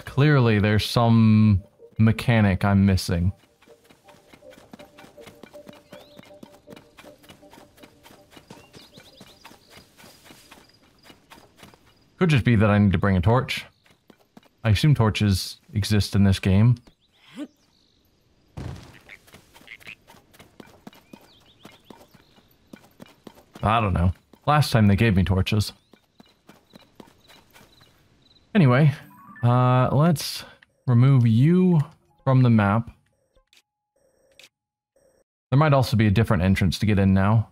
clearly there's some mechanic I'm missing. Could just be that I need to bring a torch. I assume torches exist in this game. I don't know. Last time they gave me torches. Anyway, uh, let's remove you from the map. There might also be a different entrance to get in now.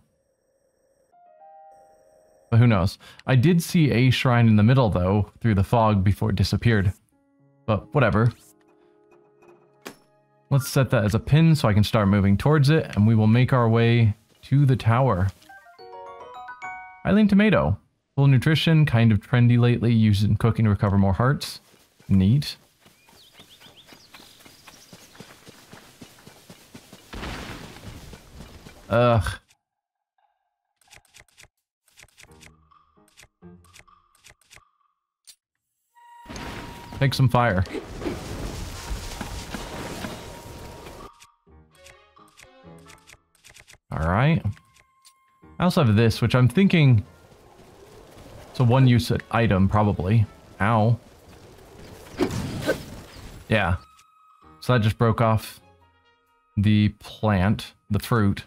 But who knows. I did see a shrine in the middle, though, through the fog before it disappeared. But whatever. Let's set that as a pin so I can start moving towards it, and we will make our way to the tower. Hylian Tomato. Full nutrition, kind of trendy lately, used in cooking to recover more hearts. Neat. Ugh. Take some fire. Alright. I also have this, which I'm thinking... It's a one-use item, probably. Ow. Yeah. So that just broke off the plant, the fruit.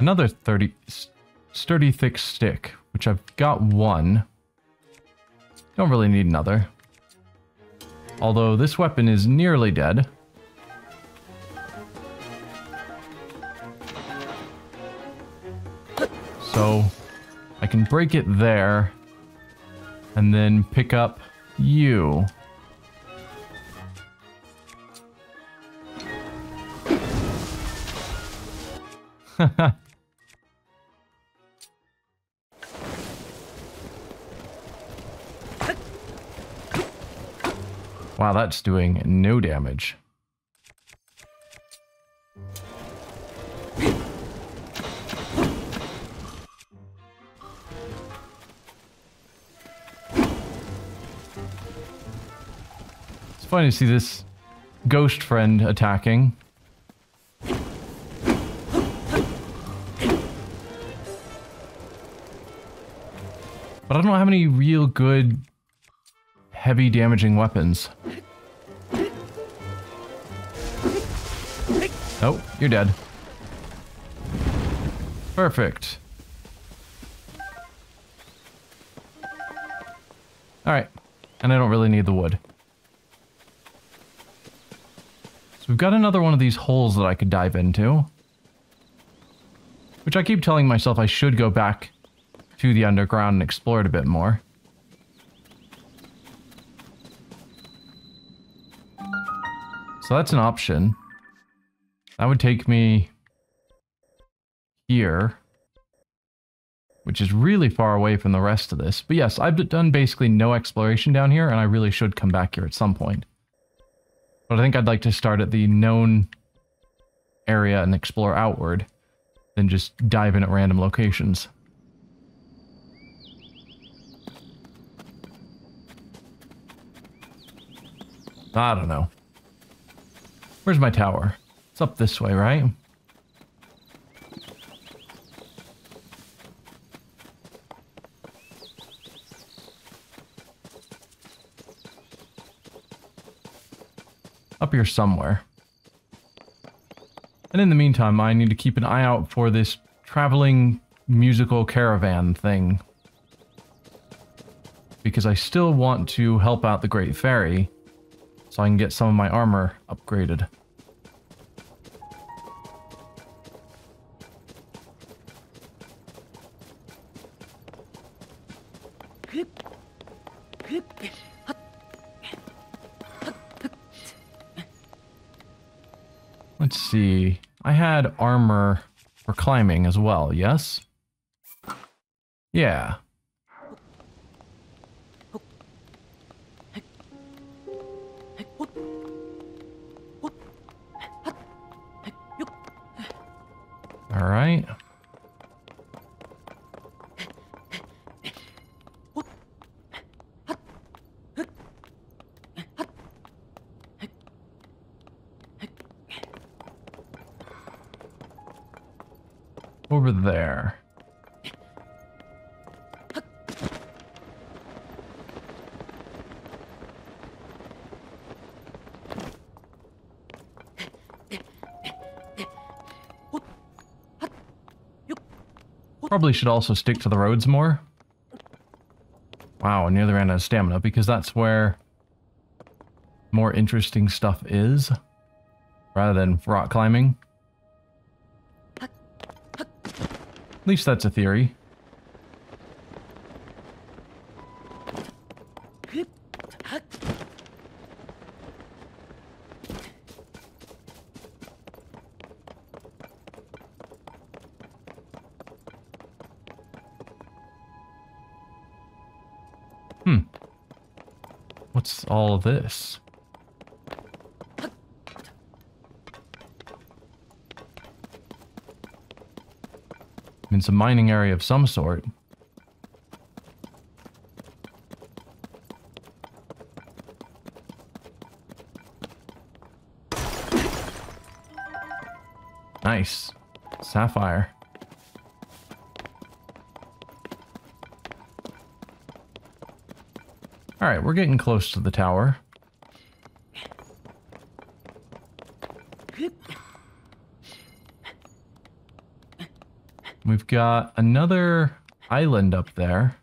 Another 30 sturdy thick stick, which I've got one. Don't really need another. Although this weapon is nearly dead. Can break it there and then pick up you. wow, that's doing no damage. Funny to see this ghost friend attacking. But I don't have any real good heavy damaging weapons. Oh, you're dead. Perfect. Alright. And I don't really need the wood. So we've got another one of these holes that I could dive into. Which I keep telling myself I should go back to the underground and explore it a bit more. So that's an option. That would take me here, which is really far away from the rest of this. But yes, I've done basically no exploration down here, and I really should come back here at some point. But I think I'd like to start at the known area and explore outward, than just dive in at random locations. I don't know. Where's my tower? It's up this way, right? Up here somewhere. And in the meantime, I need to keep an eye out for this traveling musical caravan thing. Because I still want to help out the Great Fairy so I can get some of my armor upgraded. armor for climbing as well, yes? Yeah. All right. Over there. Probably should also stick to the roads more. Wow, I nearly ran out of stamina because that's where more interesting stuff is rather than rock climbing. Least that's a theory. It's a mining area of some sort. Nice. Sapphire. Alright, we're getting close to the tower. We've got another island up there.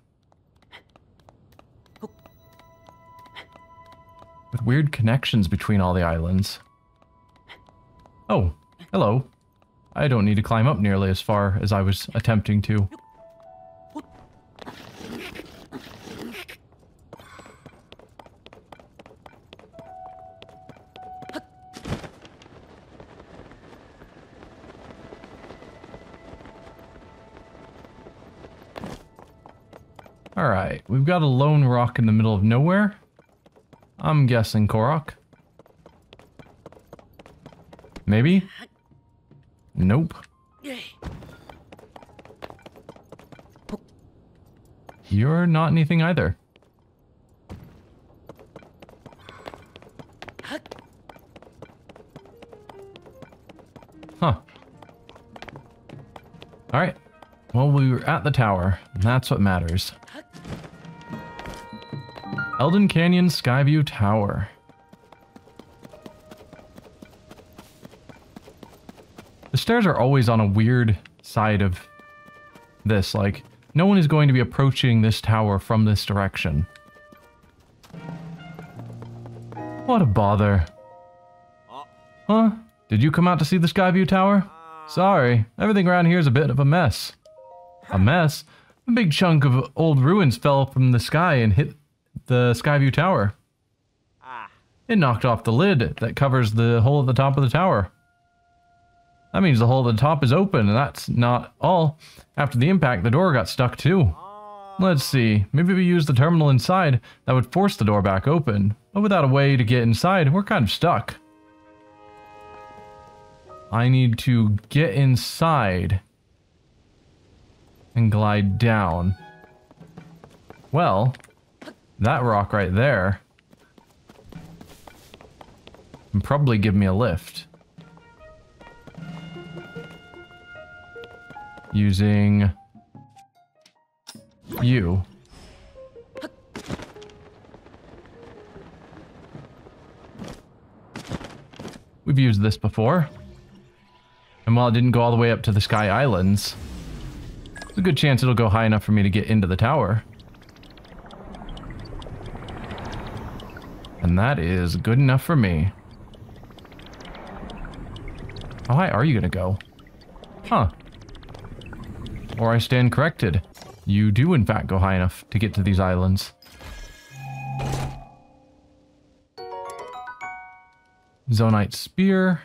With weird connections between all the islands. Oh, hello. I don't need to climb up nearly as far as I was attempting to. We've got a lone rock in the middle of nowhere. I'm guessing Korok. Maybe? Nope. You're not anything either. Huh. Alright. Well, we were at the tower. That's what matters. Eldin Canyon Skyview Tower. The stairs are always on a weird side of this. Like, no one is going to be approaching this tower from this direction. What a bother. Huh? Did you come out to see the Skyview Tower? Sorry, everything around here is a bit of a mess. A mess? A big chunk of old ruins fell from the sky and hit the Skyview Tower. Ah. It knocked off the lid that covers the hole at the top of the tower. That means the hole at the top is open, and that's not all. After the impact, the door got stuck too. Let's see, maybe we use the terminal inside, that would force the door back open. But without a way to get inside, we're kind of stuck. I need to get inside and glide down. Well, that rock right there can probably give me a lift. Using you. We've used this before. And while it didn't go all the way up to the Sky Islands, there's a good chance it'll go high enough for me to get into the tower. And that is good enough for me. How high are you gonna go? Huh. Or I stand corrected. You do in fact go high enough to get to these islands. Zonaite Spear.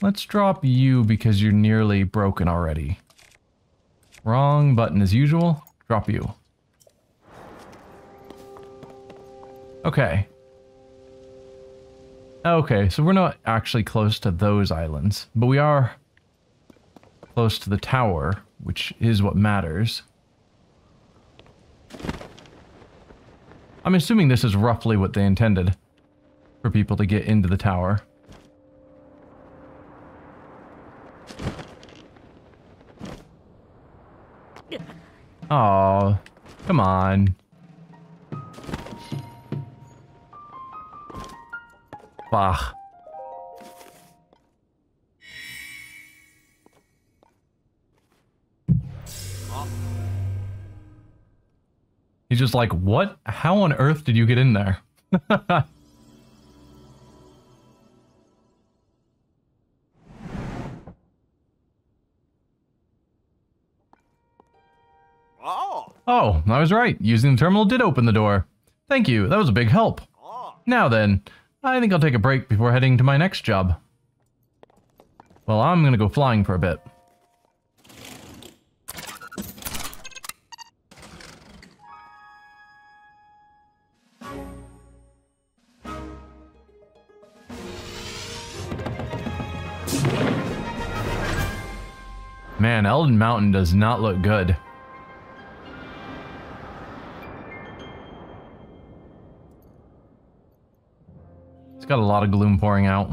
Let's drop you because you're nearly broken already. Wrong button as usual. Drop you. Okay. Okay, so we're not actually close to those islands, but we are close to the tower, which is what matters. I'm assuming this is roughly what they intended for people to get into the tower. Oh, come on. Bah. He's just like, what? How on earth did you get in there? Oh. oh, I was right. Using the terminal did open the door. Thank you. That was a big help. Now then, I think I'll take a break before heading to my next job. Well, I'm gonna go flying for a bit. Man, Eldin Mountain does not look good. Got a lot of gloom pouring out.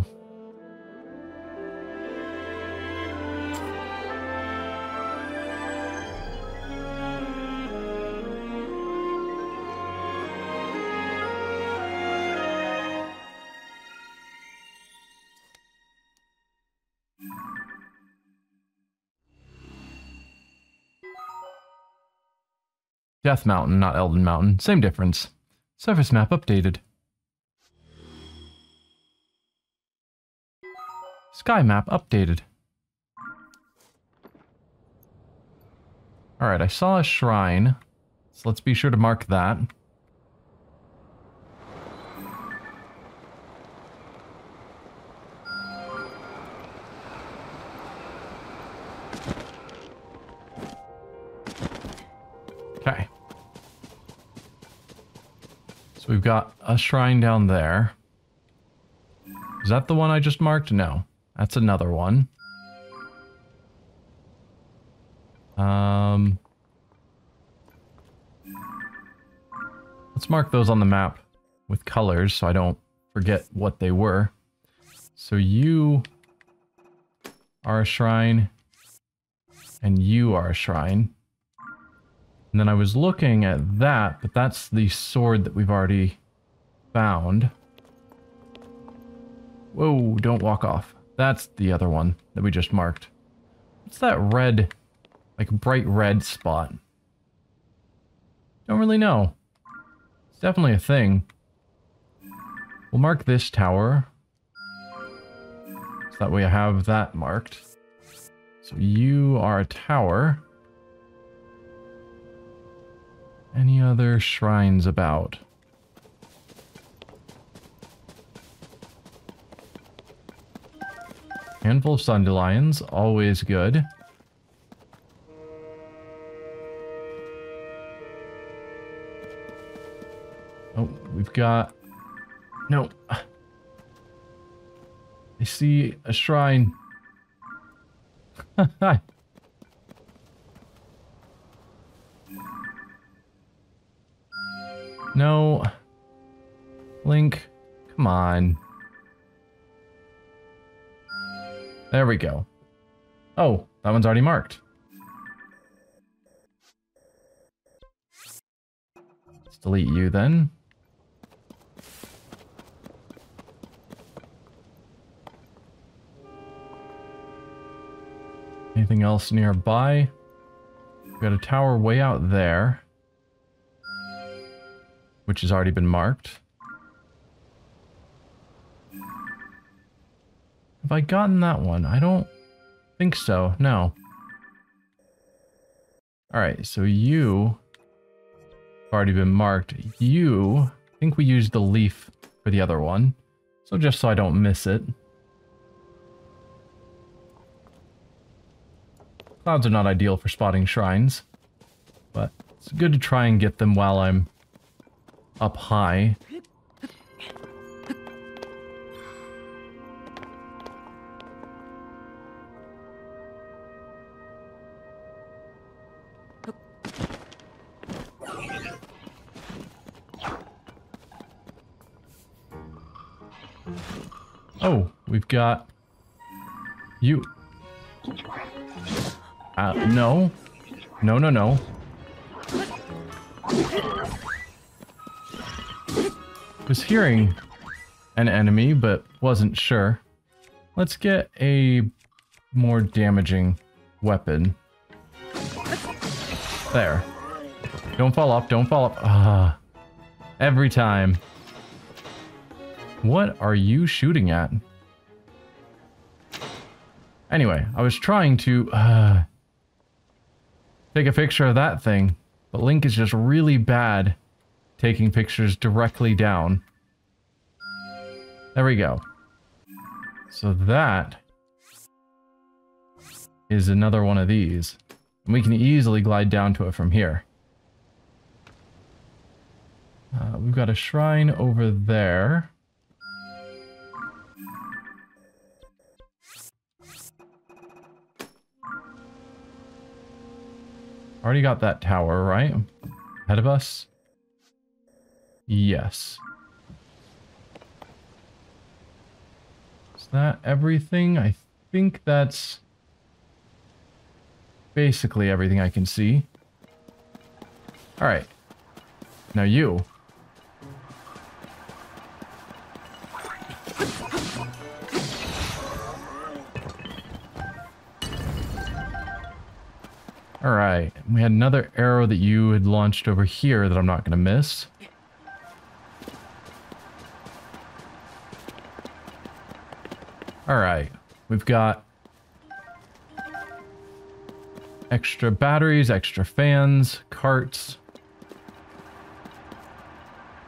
Death Mountain, not Eldin Mountain. Same difference. Surface map updated. Sky map updated. Alright, I saw a shrine. So let's be sure to mark that. Okay. So we've got a shrine down there. Is that the one I just marked? No. That's another one. Um, let's mark those on the map with colors so I don't forget what they were. So you are a shrine, and you are a shrine. And then I was looking at that, but that's the sword that we've already found. Whoa, don't walk off. That's the other one that we just marked. What's that red, like bright red spot? Don't really know. It's definitely a thing. We'll mark this tower. So that way I have that marked. So you are a tower. Any other shrines about? Handful of Sundelions, always good. Oh, we've got... No. I see a shrine. Hi. no. Link, come on. There we go. Oh, that one's already marked. Let's delete you then. Anything else nearby? We've got a tower way out there. Which has already been marked. Have I gotten that one? I don't think so. No. Alright, so you have already been marked. You, I think we used the leaf for the other one. So just so I don't miss it. Clouds are not ideal for spotting shrines. But it's good to try and get them while I'm up high. Oh, we've got you. Uh, no. No, no, no. Was hearing an enemy, but wasn't sure. Let's get a more damaging weapon. There. Don't fall off, don't fall off. Ah. Every time. What are you shooting at? Anyway, I was trying to uh, take a picture of that thing, but Link is just really bad taking pictures directly down. There we go. So that is another one of these. And we can easily glide down to it from here. Uh, we've got a shrine over there. Already got that tower, right? Ahead of us? Yes. Is that everything? I think that's basically everything I can see. Alright. Now you. We had another arrow that you had launched over here that I'm not going to miss. Alright, we've got extra batteries, extra fans, carts.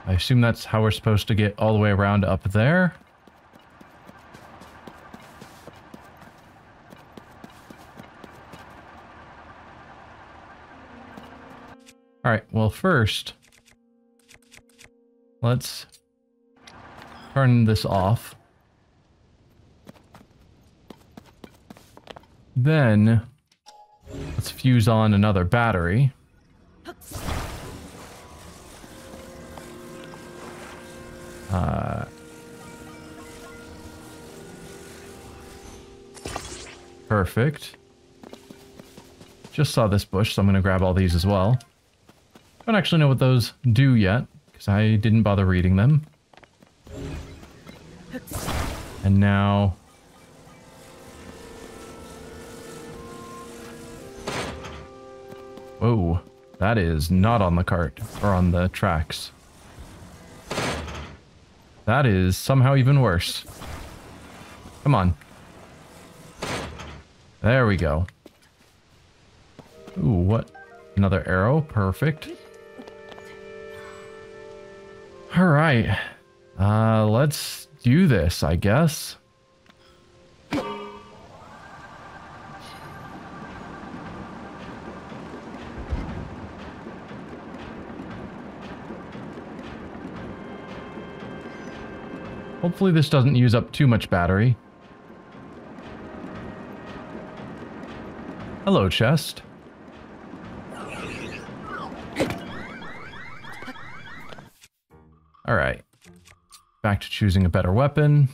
I assume that's how we're supposed to get all the way around up there. Alright, well first, let's turn this off. Then, let's fuse on another battery. Uh, perfect. Just saw this bush, so I'm going to grab all these as well. Don't actually know what those do yet, because I didn't bother reading them. And now... Whoa, that is not on the cart, or on the tracks. That is somehow even worse. Come on. There we go. Ooh, what? Another arrow? Perfect. All right. Uh, let's do this, I guess. Hopefully this doesn't use up too much battery. Hello, chest. To choosing a better weapon.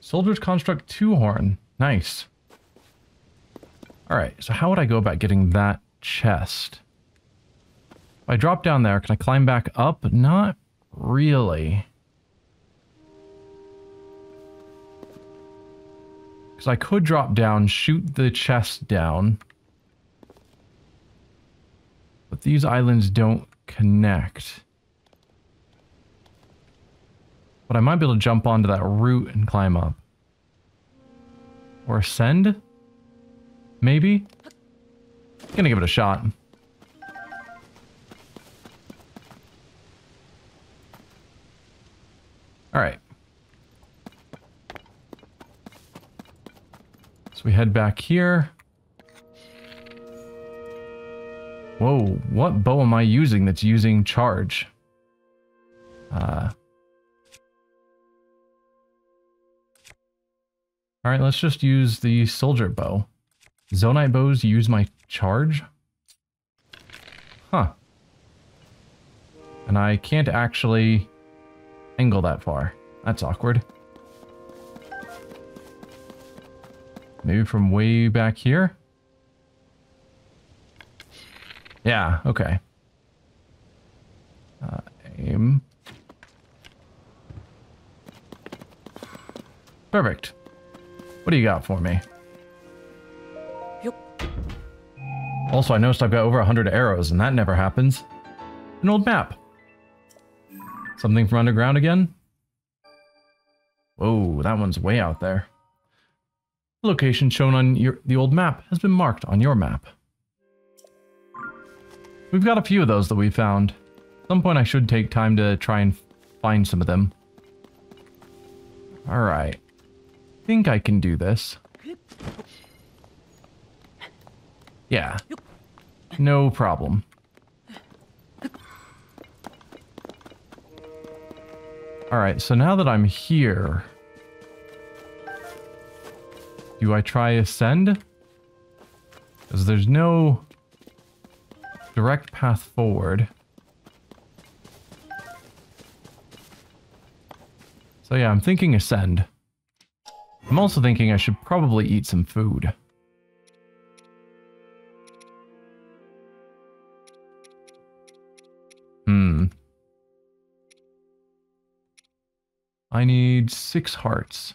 Soldier's Construct 2 Horn. Nice. Alright, so how would I go about getting that chest? If I drop down there, can I climb back up? Not really. Because I could drop down, shoot the chest down. But these islands don't connect. But I might be able to jump onto that root and climb up. Or ascend? Maybe? Gonna give it a shot. Alright. So we head back here. Whoa, what bow am I using that's using charge? Uh... Alright, let's just use the soldier bow. Zonaite bows use my charge? Huh. And I can't actually angle that far. That's awkward. Maybe from way back here? Yeah, okay. Uh, aim. Perfect. What do you got for me? Yep. Also, I noticed I've got over 100 arrows, and that never happens. An old map. Something from underground again? Whoa, that one's way out there. The location shown on your, the old map has been marked on your map. We've got a few of those that we found. At some point I should take time to try and find some of them. Alright. think I can do this. Yeah. No problem. Alright, so now that I'm here... Do I try ascend? Because there's no direct path forward. So yeah, I'm thinking ascend. I'm also thinking I should probably eat some food. Hmm. I need six hearts.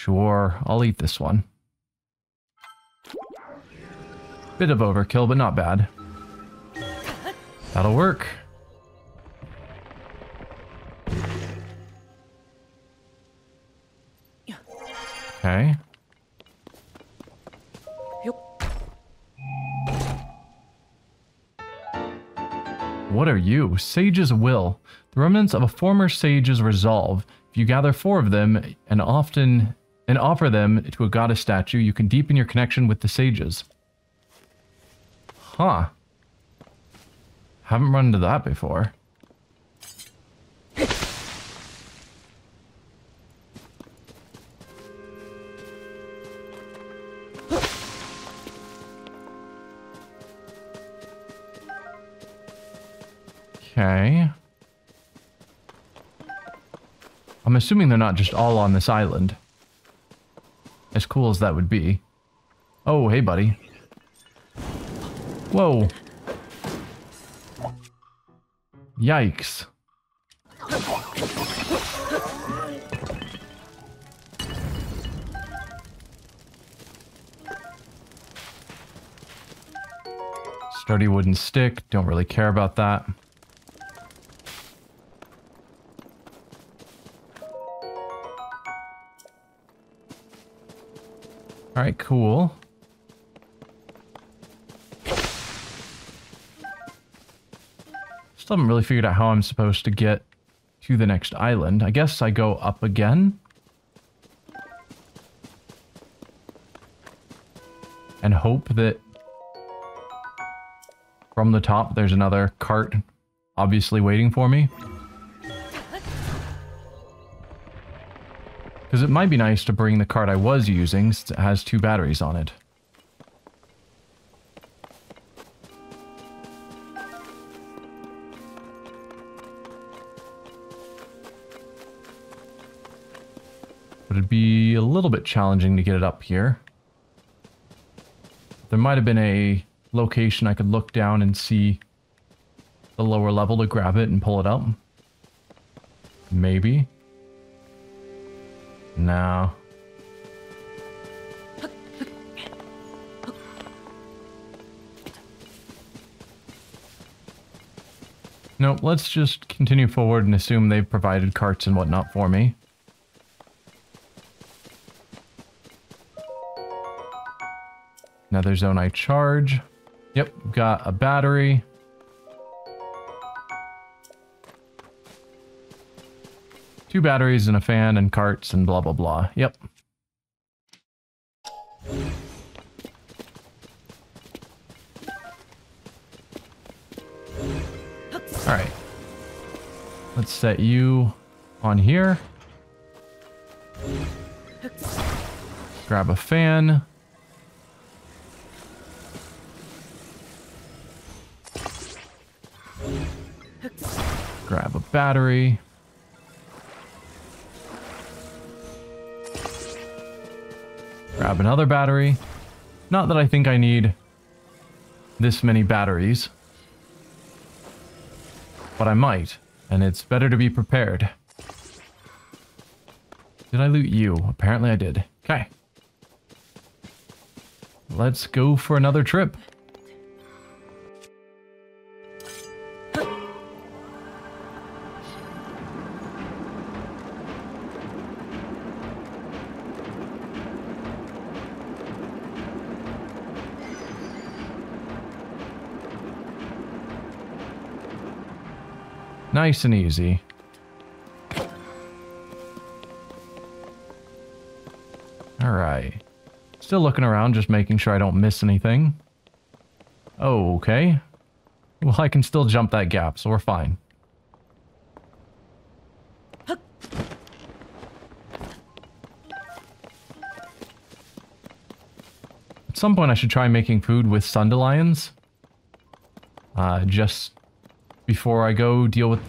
Sure, I'll eat this one. Bit of overkill, but not bad. That'll work. Okay. What are you? Sage's Will. The remnants of a former sage's resolve. If you gather four of them and often and offer them to a goddess statue, you can deepen your connection with the sages. Huh. Haven't run into that before. Okay. I'm assuming they're not just all on this island. As cool as that would be. Oh, hey, buddy. Whoa. Yikes. Sturdy wooden stick. Don't really care about that. Alright, cool. Still haven't really figured out how I'm supposed to get to the next island. I guess I go up again. And hope that from the top there's another cart obviously waiting for me. Because it might be nice to bring the card I was using, since it has two batteries on it. But it'd be a little bit challenging to get it up here. There might have been a location I could look down and see the lower level to grab it and pull it up. Maybe. No. Nope, let's just continue forward and assume they've provided carts and whatnot for me. Another Zonai charge. Yep, got a battery. two batteries and a fan and carts and blah, blah, blah. Yep. All right. Let's set you on here. Grab a fan. Grab a battery. Grab another battery. Not that I think I need this many batteries. But I might, and it's better to be prepared. Did I loot you? Apparently I did. Okay. Let's go for another trip. Nice and easy. Alright. Still looking around, just making sure I don't miss anything. Oh, okay. Well, I can still jump that gap, so we're fine. At some point I should try making food with Sundelions. Uh, just before I go deal with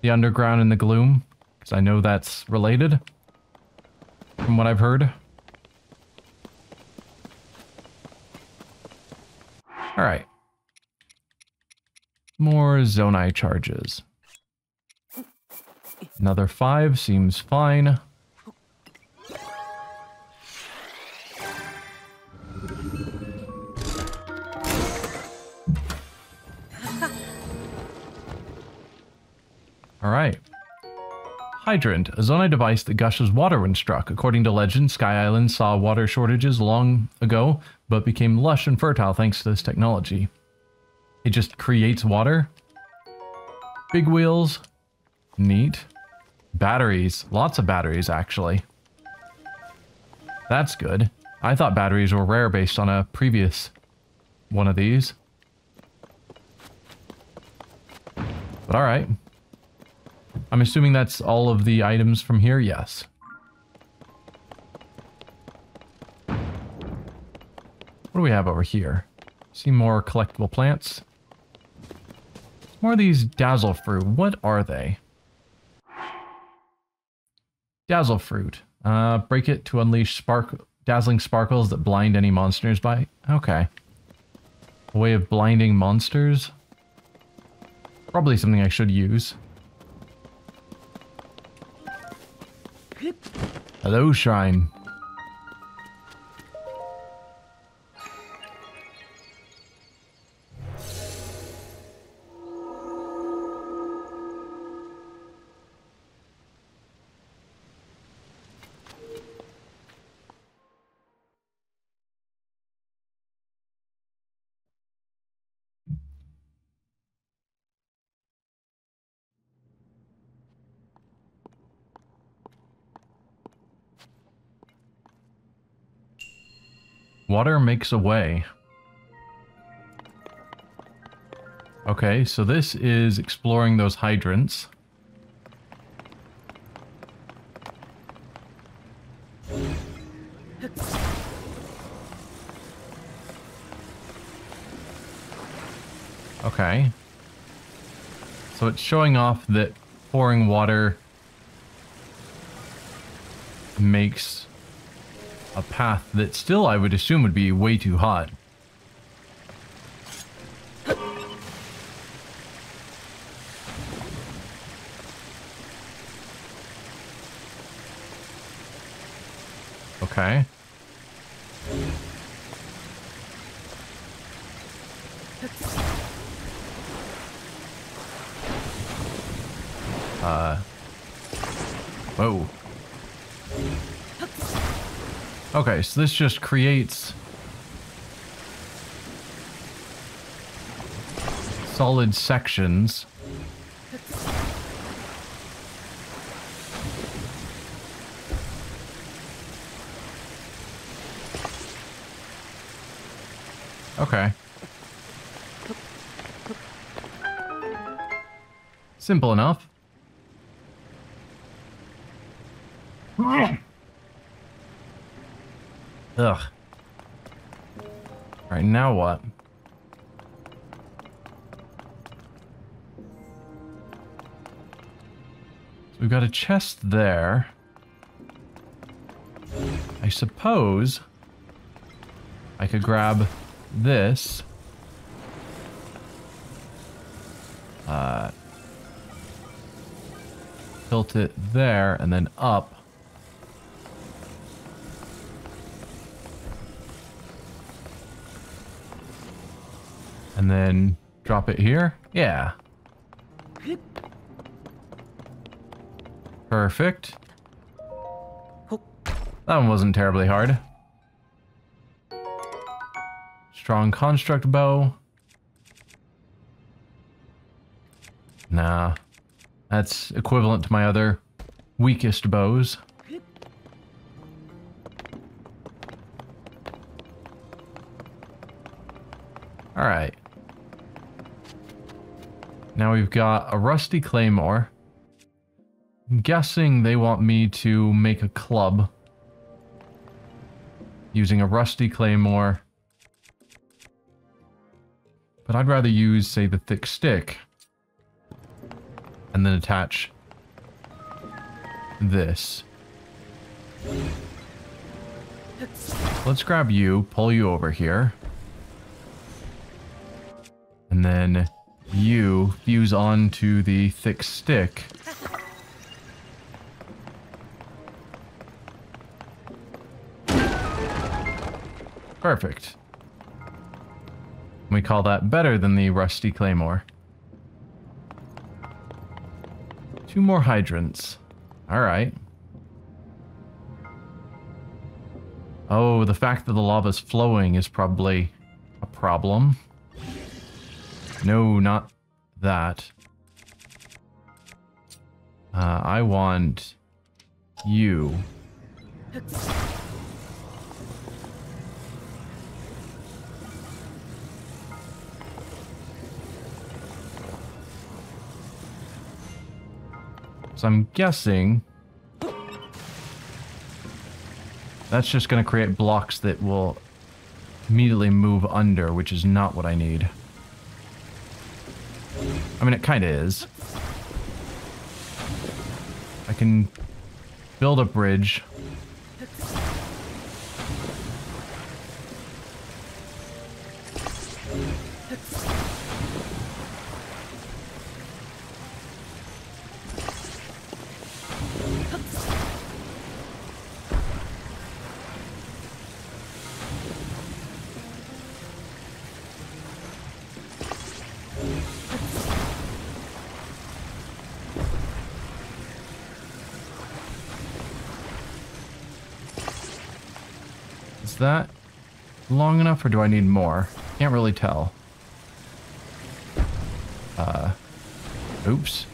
the underground and the gloom. Because I know that's related. From what I've heard. Alright. More Zonai charges. Another five seems fine. Alright. Hydrant, a Zonai device that gushes water when struck. According to legend, Sky Island saw water shortages long ago, but became lush and fertile thanks to this technology. It just creates water. Big wheels. Neat. Batteries. Lots of batteries, actually. That's good. I thought batteries were rare based on a previous one of these. But alright. I'm assuming that's all of the items from here? Yes. What do we have over here? See more collectible plants. More of these dazzle fruit. What are they? Dazzle fruit. Uh, break it to unleash spark dazzling sparkles that blind any monsters by. Okay. A way of blinding monsters. Probably something I should use. Hello, Shrine. Water makes a way. Okay, so this is exploring those hydrants. Okay. So it's showing off that pouring water makes a path that still I would assume would be way too hot. Okay. Uh. Whoa. Okay, so this just creates solid sections. Okay. Simple enough. We've got a chest there. I suppose I could grab this. Uh, tilt it there and then up. And then drop it here. Yeah. Perfect. That one wasn't terribly hard. Strong construct bow. Nah. That's equivalent to my other weakest bows. Alright. Now we've got a rusty claymore. I'm guessing they want me to make a club using a rusty claymore. But I'd rather use, say, the thick stick and then attach this. Let's grab you, pull you over here. And then you fuse onto the thick stick. Perfect. We call that better than the rusty claymore. Two more hydrants. Alright. Oh, the fact that the lava's flowing is probably a problem. No, not that. Uh, I want you. So I'm guessing that's just going to create blocks that will immediately move under, which is not what I need. I mean, it kind of is. I can build a bridge. Enough or do I need more? Can't really tell. Uh, oops.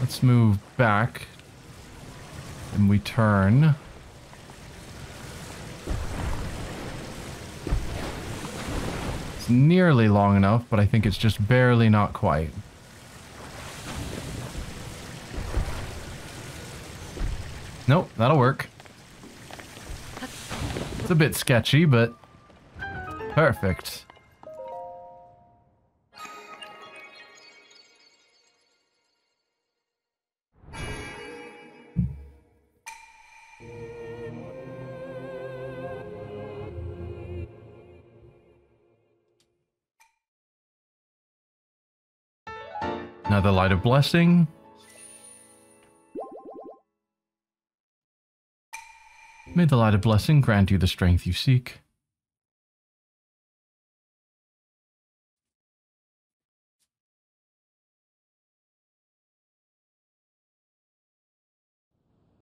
Let's move back. And we turn. It's nearly long enough, but I think it's just barely not quite. Nope, that'll work. It's a bit sketchy, but perfect. Another light of blessing. May the light of blessing grant you the strength you seek.